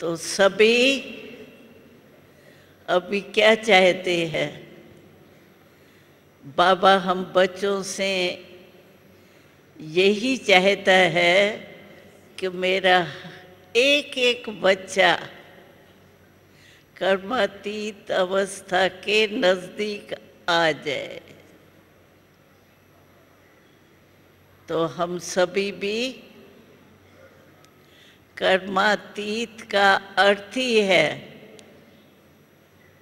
तो सभी अभी क्या चाहते हैं? बाबा हम बच्चों से यही चाहता है कि मेरा एक एक बच्चा कर्मातीत अवस्था के नज़दीक आ जाए। तो हम सभी भी कर्मातीत का अर्थ ही है।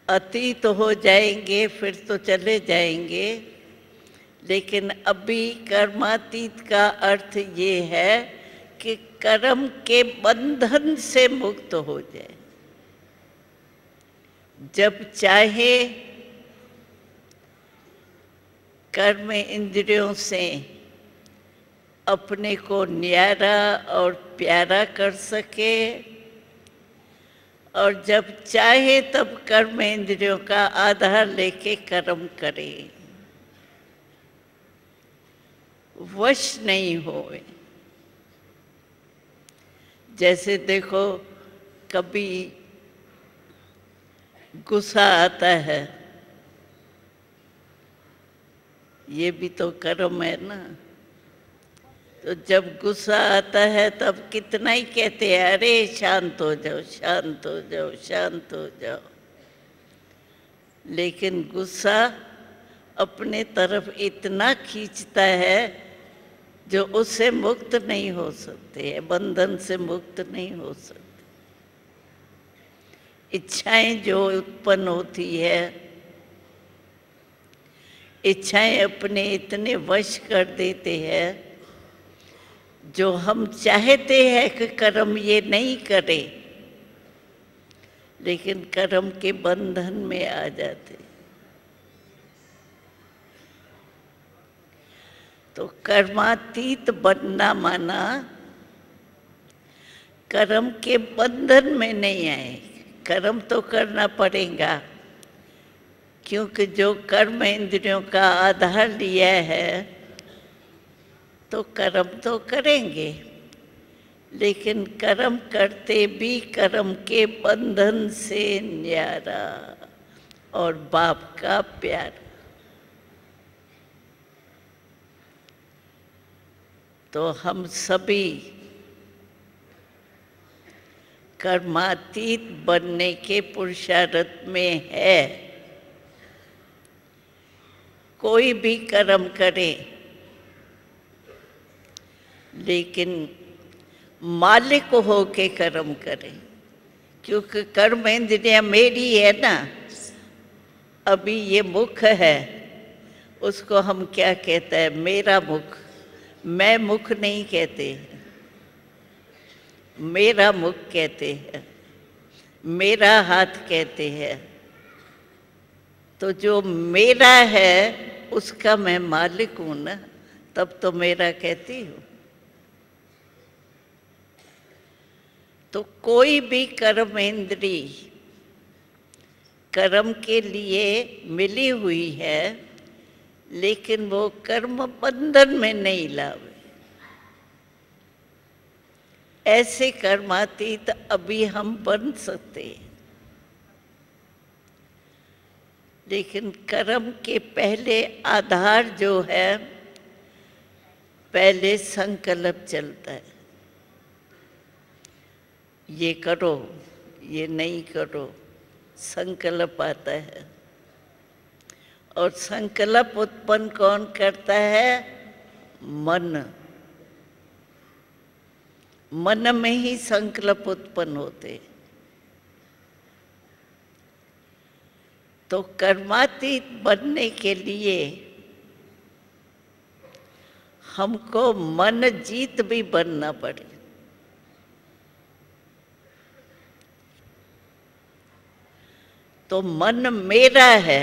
अतीत हो जाएँगे, फिर तो चले जाएँगे। लेकिन अभी कर्मातीत का अर्थ ये है कि कर्म के बंधन से मुक्त हो जाए। जब चाहे कर्म इंद्रियों से अपने को न्यारा और प्यारा कर सके। और जब चाहे तब कर्म इंद्रियों का आधार लेके कर्म करे। वश नहीं होए। जैसे देखो, कभी गुस्सा आता है, ये भी तो कर्म है ना। तो जब गुस्सा आता है, तब कितना ही कहते हैं, अरे, शांत हो जाओ, शांत हो जाओ, शांत हो जाओ। लेकिन गुस्सा अपने तरफ़ इतना खींचता है जो उससे मुक्त नहीं हो सकते है, बंधन से मुक्त नहीं हो सकते। इच्छाएँ जो उत्पन्न होती है, इच्छाएँ अपने इतने वश कर देते हैं जो हम चाहते हैं कि कर्म ये नहीं करे, लेकिन कर्म के बंधन में आ जाते। तो कर्मातीत बनना माना, कर्म के बंधन में नहीं आए। कर्म तो करना पड़ेगा, क्योंकि जो कर्म इंद्रियों का आधार लिया है तो कर्म तो करेंगे, लेकिन कर्म करते भी कर्म के बंधन से न्यारा और बाप का प्यार। तो हम सभी कर्मातीत बनने के पुरुषार्थ में है। कोई भी कर्म करे लेकिन मालिक हो के कर्म करें। क्योंकि कर्म इंद्रिया मेरी है ना। अभी ये मुख है, उसको हम क्या कहते हैं? मेरा मुख। मैं मुख नहीं कहते। मेरा मुख कहते हैं। मेरा हाथ कहते हैं। तो जो मेरा है, उसका मैं मालिक हूँ ना, तब तो मेरा कहती हूँ। तो कोई भी कर्म इंद्री कर्म के लिए मिली हुई है, लेकिन वो कर्म बंधन में नहीं लावे। ऐसे कर्मातीत अभी हम बन सकते लेकिन कर्म के पहले आधार जो है, पहले संकल्प चलता है। ये करो, ये नहीं करो, संकल्प आता है। और संकल्प उत्पन्न कौन करता है? मन। मन में ही संकल्प उत्पन्न होते तो कर्मातीत बनने के लिए हमको मन जीत भी बनना पड़े तो मन मेरा है।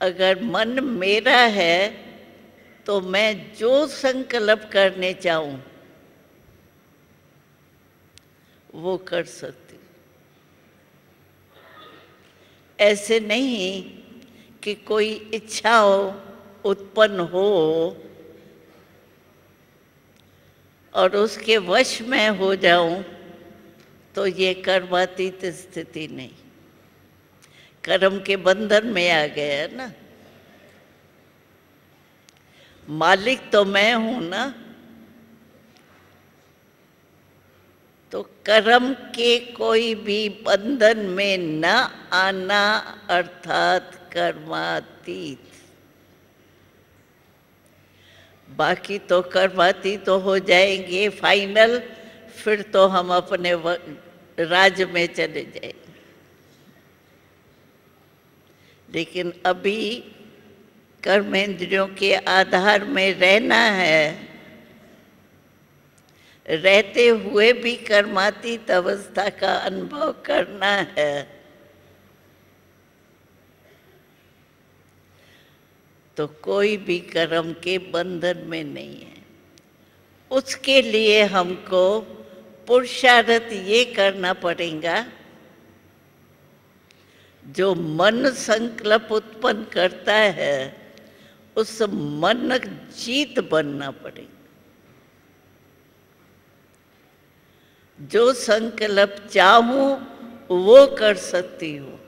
अगर मन मेरा है तो मैं जो संकल्प करने चाहूँ, वो कर सकती। ऐसे नहीं कि कोई इच्छा हो, उत्पन्न हो, और उसके वश में हो जाऊँ तो ये कर्मातीत स्थिति नहीं। कर्म के बंधन में आ गया ना। मालिक तो मैं हूँ ना। तो कर्म के कोई भी बंधन में न आना अर्थात कर्मातीत। बाकी तो कर्मातीत तो हो जाएँगे, फाइनल। फिर तो हम अपने राज्य में चले जाए लेकिन अभी कर्मेंद्रियों के आधार में रहना है। रहते हुए भी कर्मातीत अवस्था का अनुभव करना है। तो कोई भी कर्म के बंधन में नहीं है। उसके लिए हमको पुरुषार्थ ये करना पड़ेगा। जो मन संकल्प उत्पन्न करता है, उस मन जीत बनना पड़ेगा। जो संकल्प चाहू, वो कर सकती हूँ।